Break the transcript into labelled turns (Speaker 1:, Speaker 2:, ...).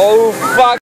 Speaker 1: Oh fuck!